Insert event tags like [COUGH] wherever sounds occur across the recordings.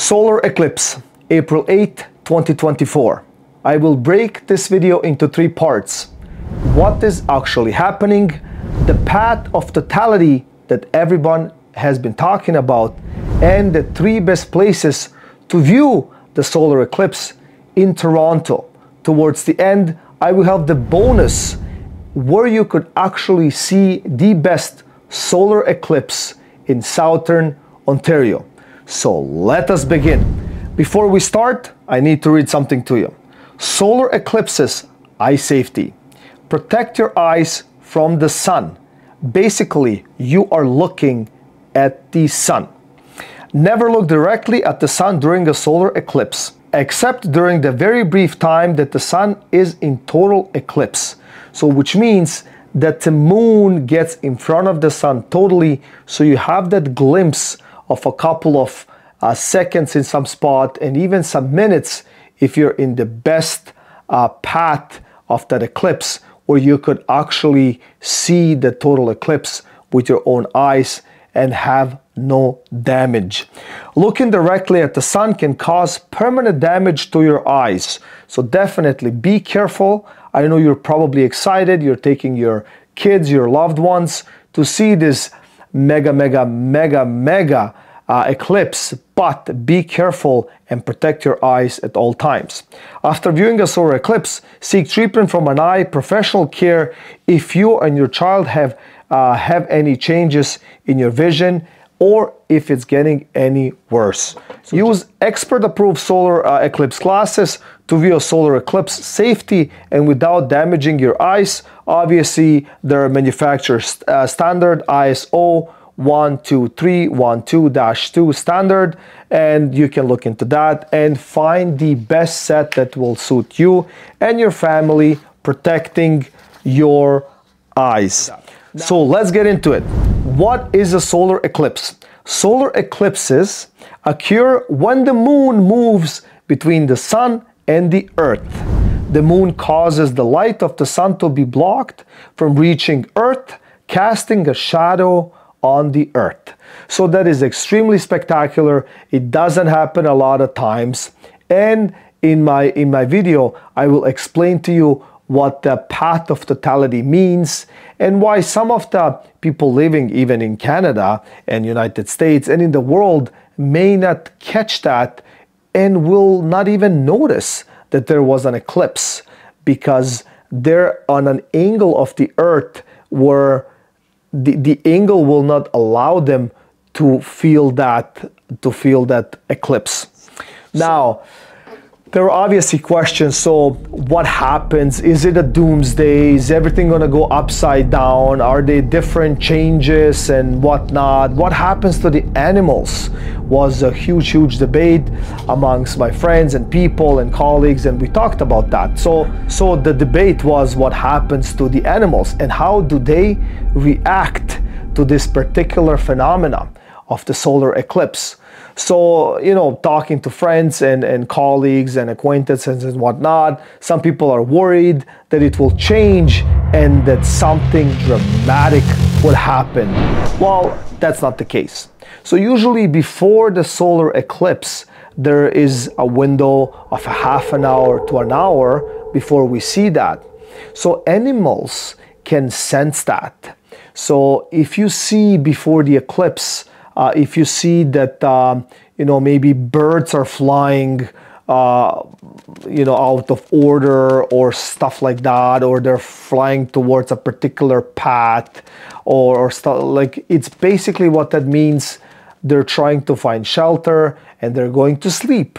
Solar eclipse, April 8, 2024. I will break this video into three parts. What is actually happening, the path of totality that everyone has been talking about, and the three best places to view the solar eclipse in Toronto. Towards the end, I will have the bonus where you could actually see the best solar eclipse in southern Ontario. So let us begin. Before we start, I need to read something to you. Solar eclipses, eye safety. Protect your eyes from the sun. Basically, you are looking at the sun. Never look directly at the sun during a solar eclipse, except during the very brief time that the sun is in total eclipse. So, which means that the moon gets in front of the sun totally, so you have that glimpse of a couple of uh, seconds in some spot and even some minutes if you're in the best uh, path of that eclipse where you could actually see the total eclipse with your own eyes and have no damage. Looking directly at the sun can cause permanent damage to your eyes. So definitely be careful. I know you're probably excited. You're taking your kids, your loved ones to see this mega, mega, mega, mega uh, eclipse, but be careful and protect your eyes at all times. After viewing a solar eclipse, seek treatment from an eye professional care if you and your child have uh, have any changes in your vision or if it's getting any worse. So Use expert approved solar uh, eclipse glasses to view a solar eclipse safety and without damaging your eyes. Obviously, there are manufacturer st uh, standard ISO 12312-2 standard and you can look into that and find the best set that will suit you and your family protecting your eyes. So let's get into it. What is a solar eclipse? Solar eclipses occur when the moon moves between the sun and the earth. The moon causes the light of the sun to be blocked from reaching earth, casting a shadow on the earth. So that is extremely spectacular. It doesn't happen a lot of times. And in my in my video, I will explain to you what the path of totality means and why some of the people living even in Canada and United States and in the world may not catch that and will not even notice that there was an eclipse because they're on an angle of the earth where the, the angle will not allow them to feel that to feel that eclipse. Now, there are obviously questions. So, what happens? Is it a doomsday? Is everything going to go upside down? Are there different changes and whatnot? What happens to the animals? Was a huge, huge debate amongst my friends and people and colleagues, and we talked about that. So, so the debate was what happens to the animals and how do they react to this particular phenomenon of the solar eclipse. So, you know, talking to friends and, and colleagues and acquaintances and whatnot, some people are worried that it will change and that something dramatic will happen. Well, that's not the case. So, usually before the solar eclipse, there is a window of a half an hour to an hour before we see that. So, animals can sense that. So, if you see before the eclipse, uh, if you see that um, you know maybe birds are flying uh, you know out of order or stuff like that or they're flying towards a particular path or, or stuff like it's basically what that means. They're trying to find shelter and they're going to sleep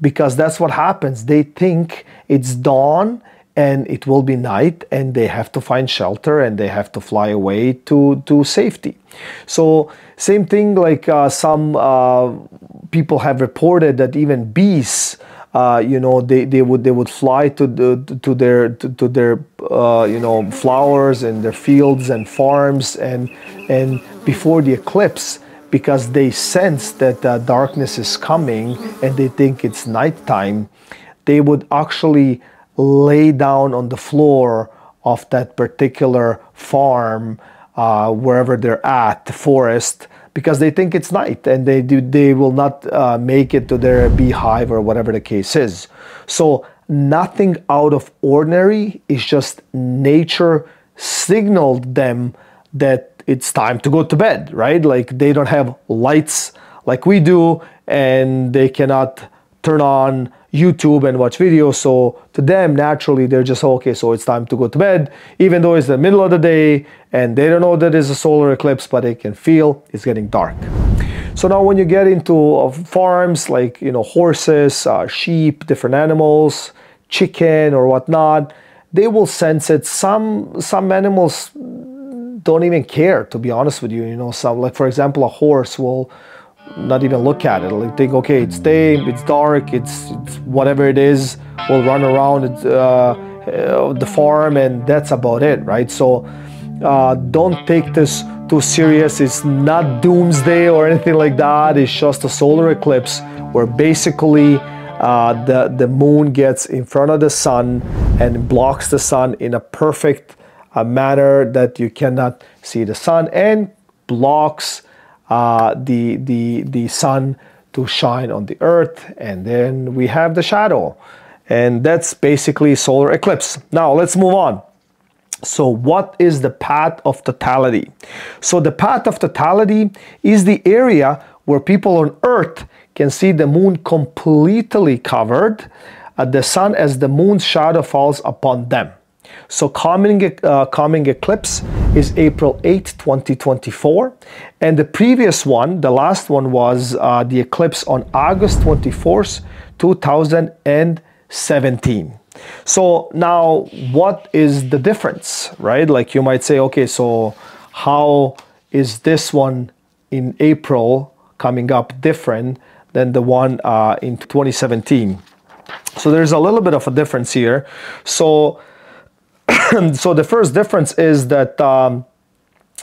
because that's what happens. They think it's dawn and it will be night and they have to find shelter and they have to fly away to, to safety. So same thing like uh, some uh, people have reported that even bees uh, you know they, they would they would fly to the, to their to, to their uh, you know flowers and their fields and farms and and before the eclipse because they sense that uh, darkness is coming and they think it's nighttime they would actually lay down on the floor of that particular farm, uh, wherever they're at, the forest, because they think it's night and they do they will not uh, make it to their beehive or whatever the case is. So nothing out of ordinary. It's just nature signaled them that it's time to go to bed, right? Like they don't have lights like we do and they cannot turn on YouTube and watch videos. So to them, naturally, they're just okay. So it's time to go to bed, even though it's the middle of the day and they don't know that it's a solar eclipse, but they can feel it's getting dark. So now, when you get into uh, farms like you know horses, uh, sheep, different animals, chicken or whatnot, they will sense it. Some some animals don't even care, to be honest with you. You know, some like for example, a horse will not even look at it. Like think, okay, it's day, it's dark, it's, it's whatever it is. We'll run around uh, uh, the farm, and that's about it, right? So uh, don't take this too serious. It's not doomsday or anything like that. It's just a solar eclipse where basically uh, the the moon gets in front of the sun and blocks the sun in a perfect uh, manner that you cannot see the sun and blocks uh, the, the, the sun to shine on the earth and then we have the shadow. And that's basically solar eclipse. Now let's move on. So what is the path of totality? So the path of totality is the area where people on earth can see the moon completely covered at the sun as the moon's shadow falls upon them so coming, uh, coming eclipse is April 8, 2024. And the previous one, the last one was uh, the eclipse on August 24th, 2017. So now what is the difference, right? Like you might say, okay, so how is this one in April coming up different than the one uh, in 2017? So there's a little bit of a difference here. So [CLEARS THROAT] so the first difference is that um,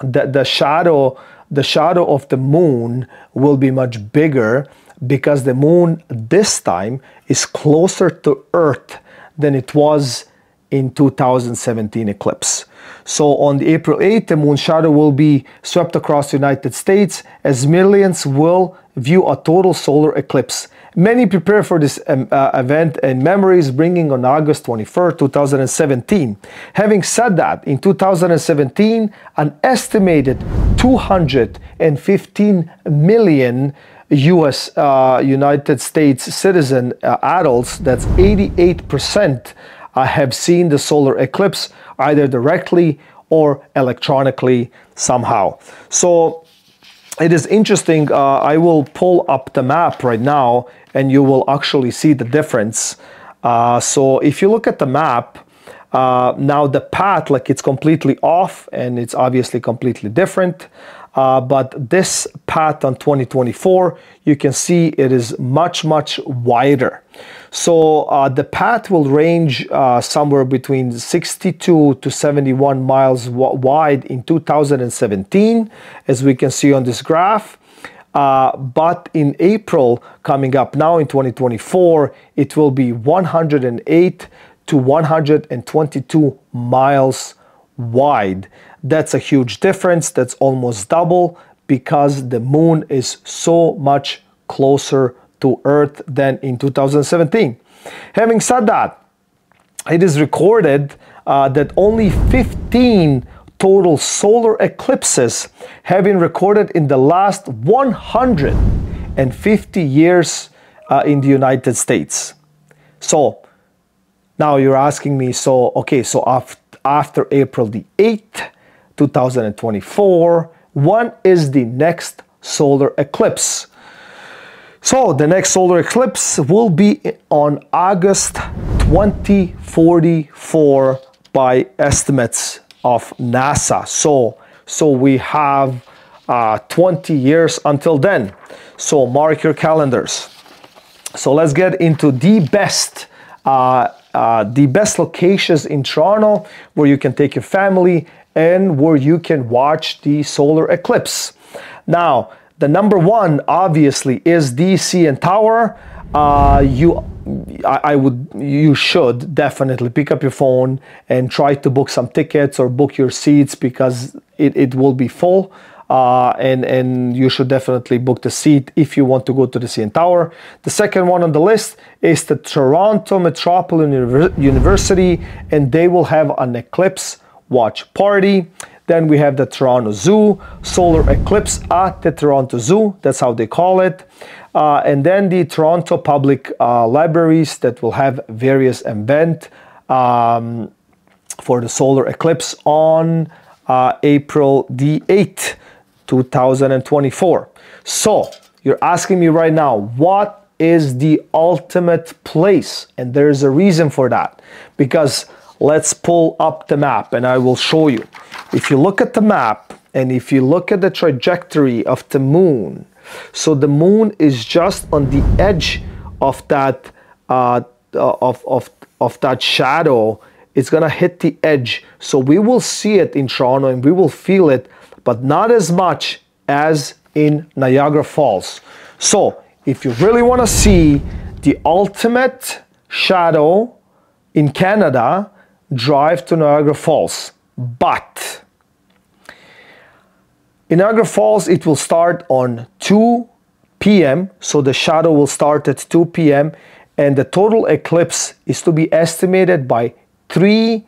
the, the shadow the shadow of the moon will be much bigger because the moon this time is closer to earth than it was in 2017 eclipse. So on April 8th, the moon shadow will be swept across the United States as millions will view a total solar eclipse Many prepare for this um, uh, event and memories bringing on August 21, 2017. Having said that, in 2017, an estimated 215 million US uh, United States citizen uh, adults, that's 88%, uh, have seen the solar eclipse either directly or electronically somehow. So it is interesting. Uh, I will pull up the map right now and you will actually see the difference. Uh, so if you look at the map, uh, now the path, like it's completely off and it's obviously completely different. Uh, but this path on 2024, you can see it is much, much wider. So uh, the path will range uh, somewhere between 62 to 71 miles wide in 2017, as we can see on this graph. Uh, but in April, coming up now in 2024, it will be 108 to 122 miles wide. That's a huge difference. That's almost double because the moon is so much closer to Earth than in 2017. Having said that, it is recorded uh, that only 15 total solar eclipses have been recorded in the last 150 years uh, in the United States. So now you're asking me, so okay, so after, after April the 8th, 2024, when is the next solar eclipse? So the next solar eclipse will be on August 2044 by estimates of NASA. So, so we have uh, 20 years until then. So mark your calendars. So let's get into the best, uh, uh, the best locations in Toronto where you can take your family and where you can watch the solar eclipse. Now, the number one obviously is the CN Tower. Uh, you I, I, would you should definitely pick up your phone and try to book some tickets or book your seats because it, it will be full uh, and and you should definitely book the seat if you want to go to the CN Tower. The second one on the list is the Toronto Metropolitan University, and they will have an eclipse watch party. Then we have the Toronto Zoo, solar eclipse at the Toronto Zoo. That's how they call it. Uh, and then the Toronto Public uh, Libraries that will have various event um, for the solar eclipse on uh, April the 8th, 2024. So you're asking me right now, what is the ultimate place? And there's a reason for that because let's pull up the map and I will show you. If you look at the map and if you look at the trajectory of the moon, so the moon is just on the edge of that uh, of, of, of that shadow. It's gonna hit the edge. So we will see it in Toronto and we will feel it, but not as much as in Niagara Falls. So if you really wanna see the ultimate shadow in Canada, drive to Niagara Falls. But in Niagara Falls, it will start on 2 p.m. So the shadow will start at 2 p.m. And the total eclipse is to be estimated by 3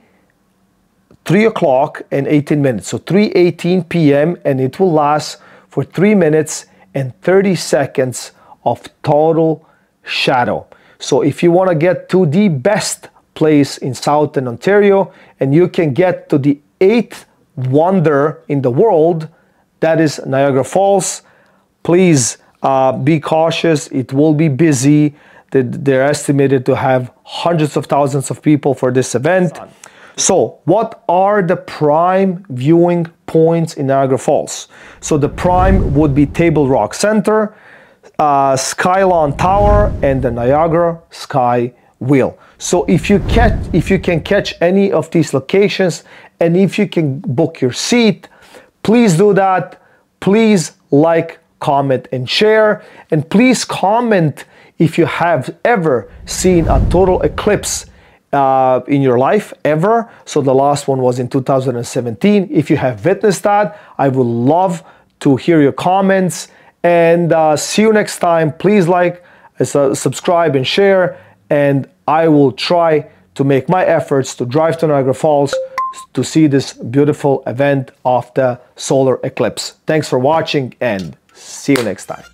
3 o'clock and 18 minutes. So 3:18 p.m. and it will last for 3 minutes and 30 seconds of total shadow. So if you want to get to the best place in southern Ontario, and you can get to the eighth wonder in the world, that is Niagara Falls. Please uh, be cautious, it will be busy. They're estimated to have hundreds of thousands of people for this event. So, what are the prime viewing points in Niagara Falls? So, the prime would be Table Rock Center, uh, Skylon Tower, and the Niagara Sky Wheel. So if you catch, if you can catch any of these locations and if you can book your seat, please do that. Please like, comment, and share. And please comment if you have ever seen a total eclipse uh, in your life ever. So the last one was in 2017. If you have witnessed that, I would love to hear your comments. And uh, see you next time. Please like, uh, subscribe, and share and I will try to make my efforts to drive to Niagara Falls to see this beautiful event of the solar eclipse. Thanks for watching and see you next time.